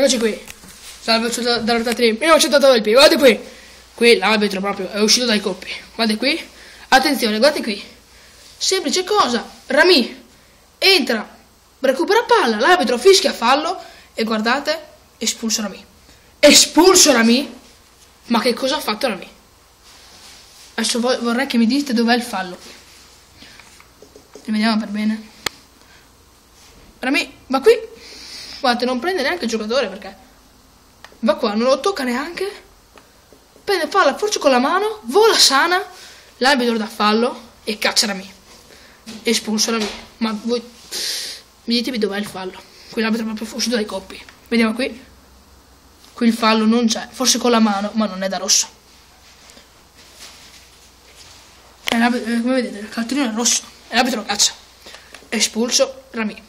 Eccoci qui. Salve dalla rotatrice 1980 Guardate qui. Qui l'arbitro proprio è uscito dai coppi. Guardate qui. Attenzione, guardate qui. Semplice cosa. Rami entra, recupera palla, l'arbitro fischia fallo e guardate, espulso Rami. Espulso Rami? Ma che cosa ha fatto Rami? Adesso vorrei che mi dite dov'è il fallo. Vediamo per bene. Rami, va qui. Guardate, non prende neanche il giocatore perché va qua, non lo tocca neanche. Prende palla forse con la mano, vola sana, l'arbitro dà fallo e caccia Rami. Espulso Rami. Ma voi mi ditemi dov'è il fallo. Qui l'arbitro è proprio uscito dai coppi. Vediamo qui. Qui il fallo non c'è, forse con la mano, ma non è da rosso. Eh, come vedete, il cartellino è rosso. E l'arbitro caccia. Espulso Rami.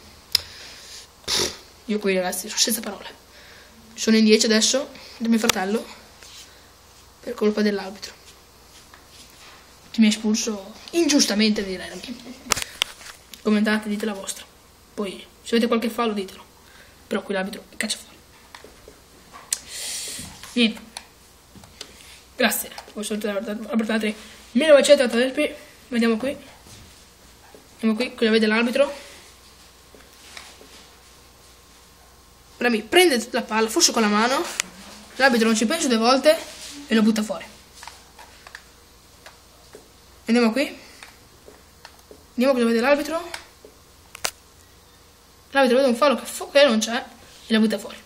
Io qui ragazzi senza parole. Sono in 10 adesso del mio fratello per colpa dell'arbitro. Che mi ha espulso ingiustamente direi. Commentate, dite la vostra. Poi se avete qualche fallo ditelo. Però qui l'arbitro caccia fuori. Niente. Grazie. Voi siete la 1980 del P. Vediamo qui. Andiamo qui, qui la vede l'arbitro. Rami prende la palla, forse con la mano, l'arbitro non ci pensa due volte e lo butta fuori. Andiamo qui. Andiamo cosa vede l'arbitro. L'arbitro vede un fallo che, che non c'è e la butta fuori.